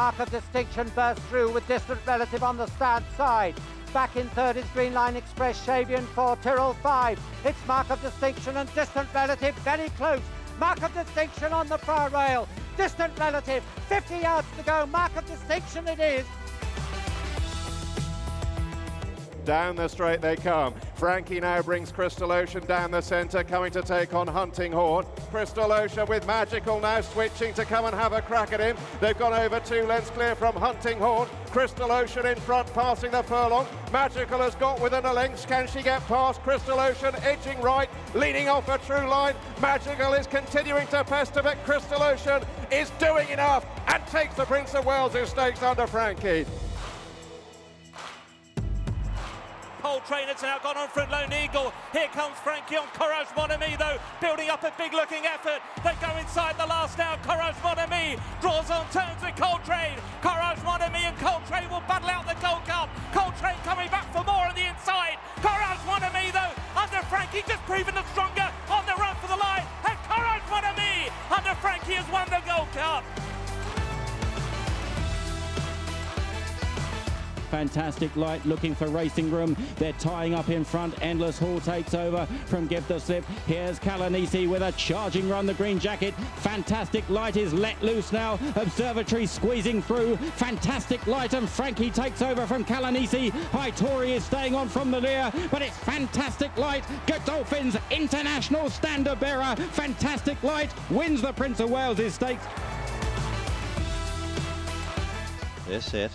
Mark of Distinction bursts through with Distant Relative on the stand side. Back in third is Green Line Express, Shavian 4, Tyrrell 5. It's Mark of Distinction and Distant Relative very close. Mark of Distinction on the far rail. Distant Relative, 50 yards to go. Mark of Distinction it is. Down the straight they come. Frankie now brings Crystal Ocean down the centre, coming to take on Hunting Horn. Crystal Ocean with Magical now switching to come and have a crack at him. They've gone over two lengths clear from Hunting Horn. Crystal Ocean in front, passing the furlong. Magical has got within a length. Can she get past Crystal Ocean? Edging right, leaning off a true line. Magical is continuing to pester, but Crystal Ocean is doing enough and takes the Prince of Wales' stakes under Frankie. Coltrane has now gone on for Lone Eagle. Here comes Frankie on Courage Mon Ami, though, building up a big looking effort. They go inside the last now. Courage Mon Ami draws on turns with Coltrane. Courage Mon Ami and Coltrane will battle out the Gold Cup. Coltrane coming back for more on the inside. Courage Mon Ami, though, under Frankie, just proving the stronger on the run for the line. And Courage Mon Ami under Frankie has won the Gold Cup. Fantastic light looking for racing room. They're tying up in front. Endless Hall takes over from Give the Slip. Here's Kalanisi with a charging run, the green jacket. Fantastic light is let loose now. Observatory squeezing through. Fantastic light and Frankie takes over from Kalanisi. Hightori is staying on from the rear, but it's fantastic light. Godolphin's international standard bearer. Fantastic light wins the Prince of Wales' stakes. They're set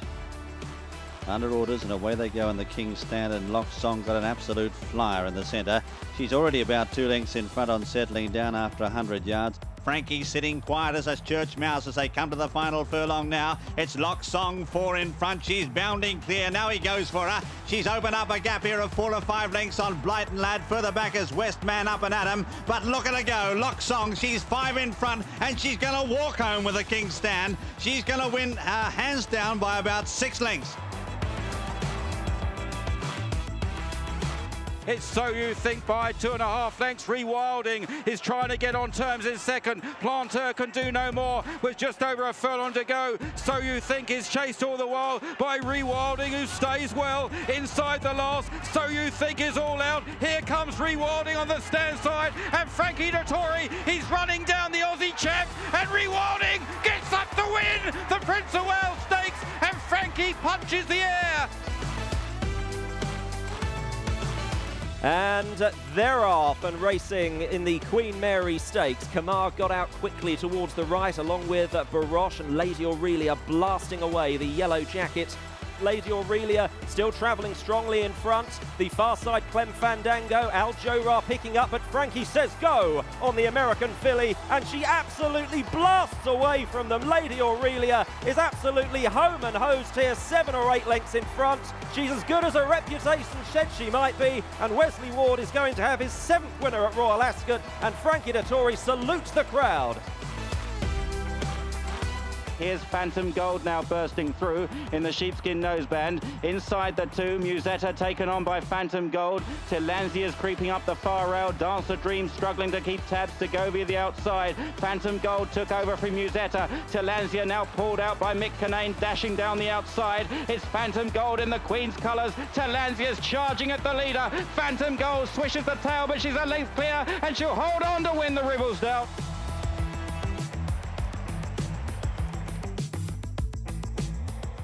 under orders and away they go in the King's Stand and Lochsong got an absolute flyer in the centre. She's already about two lengths in front on settling down after 100 yards. Frankie sitting quiet as a church mouse as they come to the final furlong now. It's Lochsong four in front. She's bounding clear. Now he goes for her. She's opened up a gap here of four or five lengths on Blyton Lad. Further back is Westman up and at him. But look at her go. Lochsong. She's five in front and she's going to walk home with a King's Stand. She's going to win uh, hands down by about six lengths. It's So You Think by two and a half lengths. Rewilding is trying to get on terms in second. Planteur can do no more with just over a furlong to go. So You Think is chased all the while by Rewilding who stays well inside the last. So You Think is all out. Here comes Rewilding on the stand side and Frankie Dettori. He's running down the Aussie champ and Rewilding gets up to win the Prince of Wales Stakes and Frankie punches the air. And they're off and racing in the Queen Mary Stakes. Kamar got out quickly towards the right along with Baroche and Lady Aurelia blasting away the yellow jacket Lady Aurelia still travelling strongly in front. The far side Clem Fandango, Al Jora picking up, but Frankie says go on the American filly, and she absolutely blasts away from them. Lady Aurelia is absolutely home and hosed here, seven or eight lengths in front. She's as good as her reputation said she might be, and Wesley Ward is going to have his seventh winner at Royal Ascot, and Frankie Dettori salutes the crowd. Here's Phantom Gold now bursting through in the sheepskin noseband. Inside the two, Musetta taken on by Phantom Gold. Tilanzia's creeping up the far rail. Dancer Dream struggling to keep tabs. Segovia the outside. Phantom Gold took over from Musetta. Tilanzia now pulled out by Mick Kinane dashing down the outside. It's Phantom Gold in the Queen's colours. Tilanzia's charging at the leader. Phantom Gold swishes the tail, but she's a length clear and she'll hold on to win the Ribblesdale.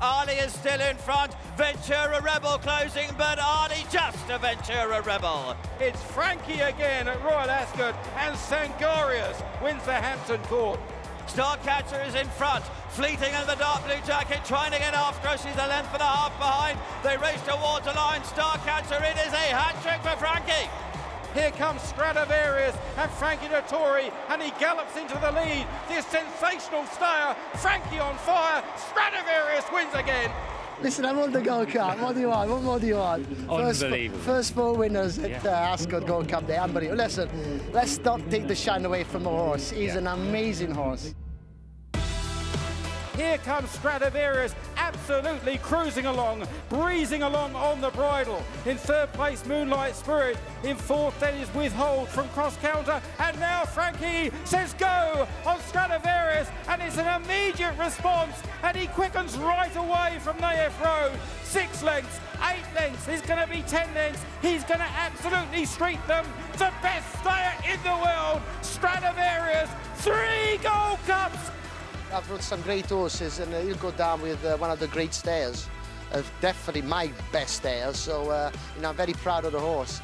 Arnie is still in front. Ventura Rebel closing, but Arnie just a Ventura Rebel. It's Frankie again at Royal Ascot, and Sangarius wins the Hampton Court. Starcatcher is in front. Fleeting in the dark blue jacket, trying to get after her. She's a length and a half behind. They race towards the line. Starcatcher, it is a hat trick for Frankie. Here comes Stradivarius and Frankie Dettori, and he gallops into the lead. This sensational stayer, Frankie on fire. Stradivarius wins again. Listen, I won the Gold Cup. What do you want? What more do you want? Unbelievable. First, first four winners at yeah. uh, Ascot Gold Cup Day. Unbelievable. Listen, let's not take the shine away from the horse. He's yeah. an amazing horse. Here comes Stradivarius, absolutely cruising along, breezing along on the bridle. In third place, Moonlight Spirit. In fourth, then is Withhold from Cross Counter. And now Frankie says go on Stradivarius, and it's an immediate response, and he quickens right away from Nayef Road. Six lengths, eight lengths, he's going to be ten lengths. He's going to absolutely street them. The best stayer in the world, Stradivarius, three Gold Cups. I've run some great horses, and uh, he'll go down with uh, one of the great stayers. Uh, definitely my best stayers, so you know, I'm very proud of the horse.